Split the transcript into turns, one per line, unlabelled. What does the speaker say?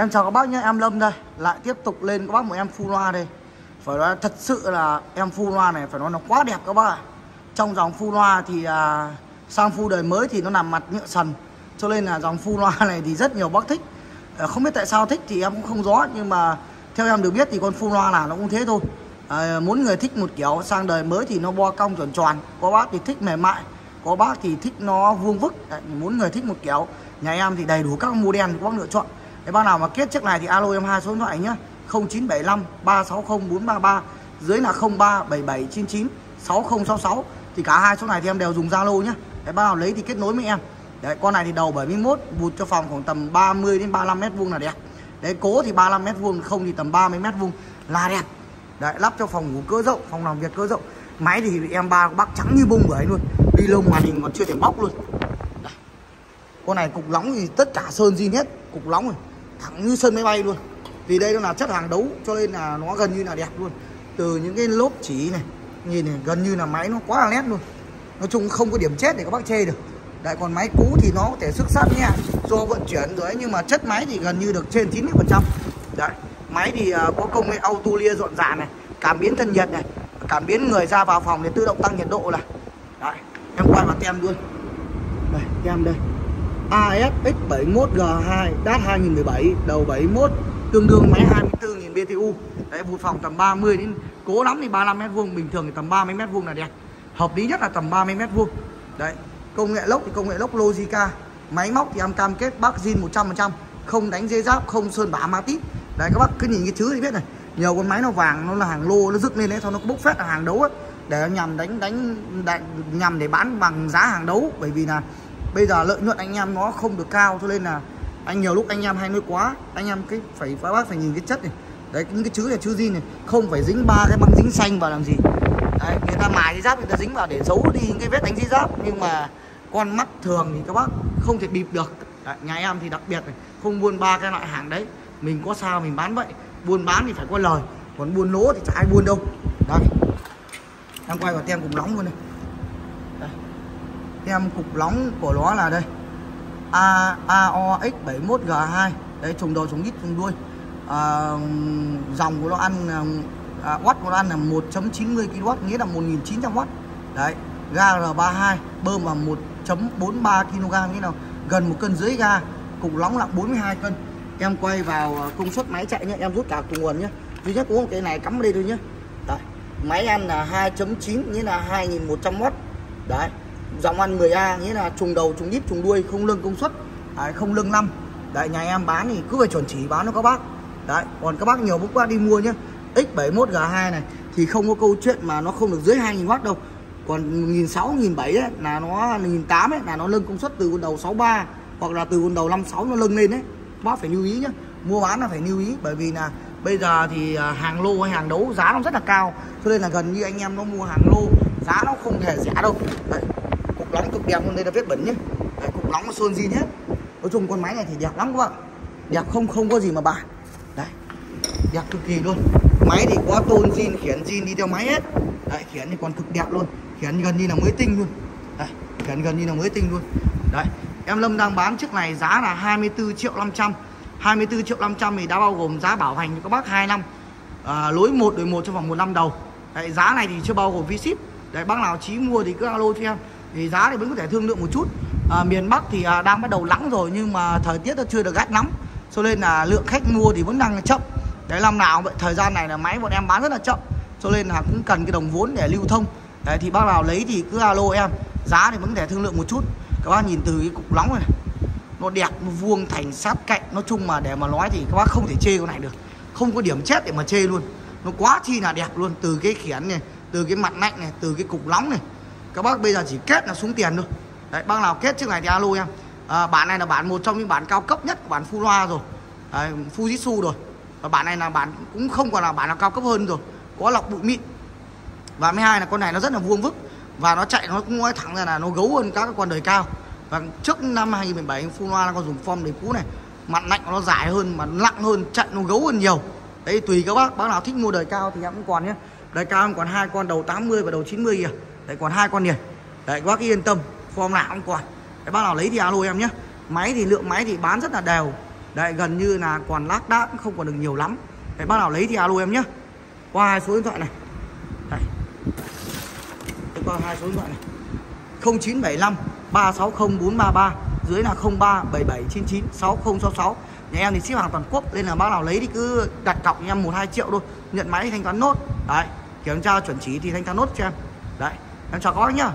Em chào các bác nhé, em Lâm đây. Lại tiếp tục lên các bác một em full loa đây. Phải nói thật sự là em full loa này phải nói nó quá đẹp các bác ạ. Trong dòng full loa thì à, sang full đời mới thì nó làm mặt nhựa sần. Cho nên là dòng full loa này thì rất nhiều bác thích. À, Không biết tại sao thích thì em cũng không rõ Nhưng mà theo em được biết thì con full loa nào nó cũng thế thôi. À, Muốn người thích một kiểu sang đời mới thì nó bo cong tròn tròn. Có bác thì thích mềm mại Có bác thì thích nó vuông vức. À, Muốn người thích một kiểu Nhà em thì đầy đủ các model các bác lựa chọn. Thế bác nào mà kết chiếc này thì alo em hai số điện thoại nhá 0975 360 433 dưới là 037799 6066 thì cả hai số này thì em đều dùng Zalo nhá. Đấy bác nào lấy thì kết nối với em. Đấy con này thì đầu 71 vụt cho phòng khoảng tầm 30 đến 35 mét vuông là đẹp. Đấy cố thì 35 mét vuông không thì tầm 30 mét vuông là đẹp. Đấy lắp cho phòng ngủ cỡ rộng, phòng làm việc cỡ rộng. Máy thì em ba bác trắng như bông bưởi luôn. Đi lông màn hình còn chưa thể bóc luôn. Đấy. Con này cục nóng thì tất cả sơn zin hết, cục nóng rồi thẳng như sân máy bay luôn. Vì đây nó là chất hàng đấu cho nên là nó gần như là đẹp luôn. Từ những cái lốp chỉ này nhìn này gần như là máy nó quá là nét luôn. Nói chung không có điểm chết để các bác chê được. Đấy còn máy cũ thì nó có thể sức sát nha, do vận chuyển rồi ấy, nhưng mà chất máy thì gần như được trên 90 phần trăm. Đấy máy thì uh, có công nghệ auto lia dọn dàn này cảm biến thân nhiệt này cảm biến người ra vào phòng để tự động tăng nhiệt độ này. Đấy em quay vào tem luôn. Đây tem đây. AFX71G2 DAT 2017 đầu 71 tương đương máy 24.000 BTU đấy một phòng tầm 30 đến cố lắm thì 35 mét vuông bình thường thì tầm 30 mét vuông là đẹp. Hợp lý nhất là tầm 30 mét vuông. Đấy công nghệ lốc thì công nghệ lốc Logica máy móc thì em cam kết bác zin 100% không đánh dây giáp không sơn bả ma tít. Đấy các bác cứ nhìn cái chữ thì biết này. Nhiều con máy nó vàng nó là hàng lô nó dựng lên đấy thôi nó bốc phét là hàng đấu ấy để nhằm đánh đánh, đánh nhằm để bán bằng giá hàng đấu bởi vì là bây giờ lợi nhuận anh em nó không được cao cho nên là anh nhiều lúc anh em hay nuôi quá anh em cái phải các bác phải nhìn cái chất này. Đấy những cái chữ này chữ gì này không phải dính ba cái băng dính xanh vào làm gì. Đấy, người ta mài cái giáp người ta dính vào để giấu đi những cái vết đánh dí giáp nhưng mà con mắt thường thì các bác không thể bịp được. Đấy, nhà em thì đặc biệt này không buôn ba cái loại hàng đấy. Mình có sao mình bán vậy buôn bán thì phải có lời còn buôn lỗ thì chả ai buôn đâu. Đây em quay vào tem cùng nóng luôn này tem cục nóng của nó là đây. A AOX 71G2 đấy trùng đầu trùng ít trùng đuôi. À, dòng của nó ăn à, watt của nó ăn là 1.90 kW nghĩa là 1900W đấy ga R32 bơm vào 1.43 kg nghĩa là gần một cân dưới ga. Cục nóng nặng 42 cân. Em quay vào à, công suất máy chạy nhé em rút cả cùng nguồn nhé duy nhất uống cái này cắm vào đây thôi nhé đấy. máy ăn là 2.9 nghĩa là 2100W đấy dòng ăn 10A nghĩa là trùng đầu trùng đít trùng đuôi không lưng công suất. Đấy, không lưng năm đấy nhà em bán thì cứ phải chuẩn chỉ bán cho các bác. Đấy còn các bác nhiều bác qua đi mua nhé X71G2 này thì không có câu chuyện mà nó không được dưới 2000W đâu. Còn 1600 1700 ấy là nó 1800 ấy là nó lưng công suất từ con đầu 63 hoặc là từ con đầu 56 nó lưng lên đấy bác phải lưu ý nhé mua bán là phải lưu ý bởi vì là bây giờ thì à, hàng lô hay hàng đấu giá nó rất là cao. Cho nên là gần như anh em nó mua hàng lô giá nó không thể rẻ đâu. Đấy cục cực đẹp luôn đây là vết bẩn nhé. Đấy, cục nóng sơn zin hết. Nói chung con máy này thì đẹp lắm các bạn. Đẹp không không có gì mà bàn đấy đẹp cực kỳ luôn. Máy thì có tôn zin khiển zin đi theo máy hết. Đấy khiển thì còn cực đẹp luôn. Khiển gần như là mới tinh luôn. Đấy khiển gần như là mới tinh luôn. Đấy em Lâm đang bán chiếc này giá là 24 triệu 500 24 triệu 500 thì đã bao gồm giá bảo hành cho các bác 2 năm. À, lối 1 đổi 1 trong vòng 1 năm đầu. Đấy, giá này thì chưa bao gồm phí ship đấy bác nào chí mua thì cứ alo cho em thì giá thì vẫn có thể thương lượng một chút. À, miền Bắc thì à, đang bắt đầu lắng rồi nhưng mà thời tiết nó chưa được gắt lắm. Cho nên là lượng khách mua thì vẫn đang chậm. Đấy năm nào vậy thời gian này là máy bọn em bán rất là chậm. Cho nên là cũng cần cái đồng vốn để lưu thông. Đấy thì bác nào lấy thì cứ alo em. Giá thì vẫn có thể thương lượng một chút. Các bác nhìn từ cái cục nóng này nó đẹp nó vuông thành sát cạnh. Nói chung mà để mà nói thì các bác không thể chê con này được. Không có điểm chết để mà chê luôn. Nó quá chi là đẹp luôn. Từ cái khiển này từ cái mặt lạnh này từ cái cục nóng này các bác bây giờ chỉ kết là xuống tiền thôi. Đấy bác nào kết chiếc này thì alo em à, bản này là bản một trong những bản cao cấp nhất của bản full loa rồi. Đấy, Fujitsu rồi. Và bản này là bản cũng không còn là bản nào cao cấp hơn rồi. Có lọc bụi mịn. Và mấy hai là con này nó rất là vuông vức. Và nó chạy nó cũng nói thẳng ra là nó gấu hơn các con đời cao. Và trước năm 2017 full loa nó còn dùng form đời cũ này. Mặt lạnh nó dài hơn mà nặng hơn chạy nó gấu hơn nhiều. Đấy tùy các bác. Bác nào thích mua đời cao thì em cũng còn nhé. Đời cao em còn hai con đầu 80 và đầu 90 kìa đấy, còn hai con liền. Đấy các bác yên tâm form nào cũng còn đấy, bác nào lấy thì alo em nhé. Máy thì lượng máy thì bán rất là đều. Đấy, gần như là còn lác đác không còn được nhiều lắm. Đấy, bác nào lấy thì alo em nhé. Qua hai số điện thoại này. Đây Đây qua hai số điện thoại này. 0975 360 433 Dưới là 03 7799 6066 Nhà em thì ship hàng toàn quốc, Nên là bác nào lấy thì cứ đặt cọc em 1-2 triệu thôi. Nhận máy thanh toán nốt. Đấy, Kiểm tra chuẩn chỉ thì thanh toán nốt cho em. Đấy. Em chào các bác nhá.